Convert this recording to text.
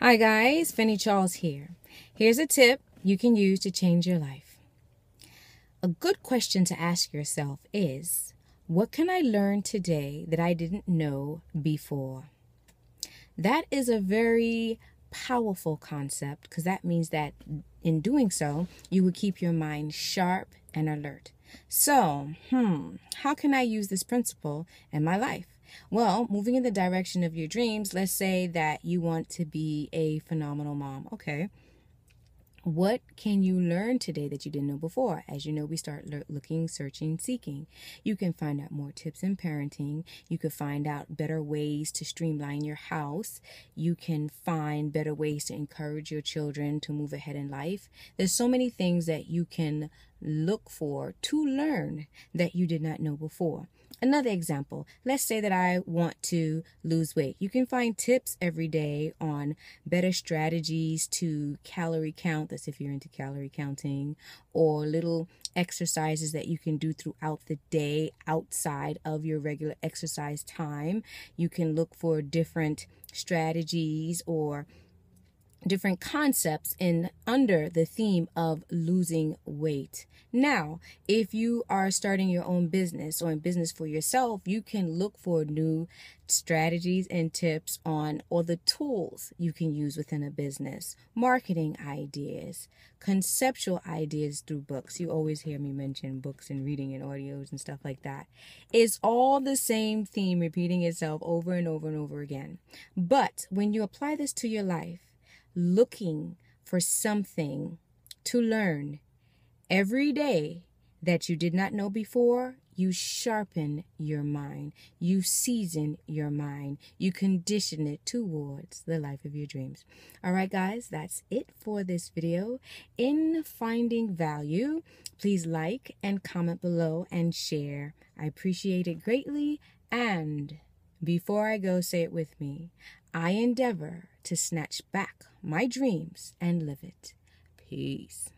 Hi guys, Phenie Charles here. Here's a tip you can use to change your life. A good question to ask yourself is What can I learn today that I didn't know before? That is a very powerful concept because that means that in doing so, you will keep your mind sharp and alert. So, hmm, how can I use this principle in my life? Well, moving in the direction of your dreams, let's say that you want to be a phenomenal mom. Okay. What can you learn today that you didn't know before? As you know, we start looking, searching, seeking. You can find out more tips in parenting. You can find out better ways to streamline your house. You can find better ways to encourage your children to move ahead in life. There's so many things that you can look for to learn that you did not know before. Another example, let's say that I want to lose weight. You can find tips every day on better strategies to calorie count, that's if you're into calorie counting, or little exercises that you can do throughout the day outside of your regular exercise time. You can look for different strategies or different concepts in under the theme of losing weight. Now, if you are starting your own business or in business for yourself, you can look for new strategies and tips on all the tools you can use within a business, marketing ideas, conceptual ideas through books. You always hear me mention books and reading and audios and stuff like that. It's all the same theme repeating itself over and over and over again. But when you apply this to your life, looking for something to learn every day that you did not know before, you sharpen your mind, you season your mind, you condition it towards the life of your dreams. All right, guys, that's it for this video. In finding value, please like and comment below and share. I appreciate it greatly. And before I go, say it with me I endeavor to snatch back my dreams and live it. Peace.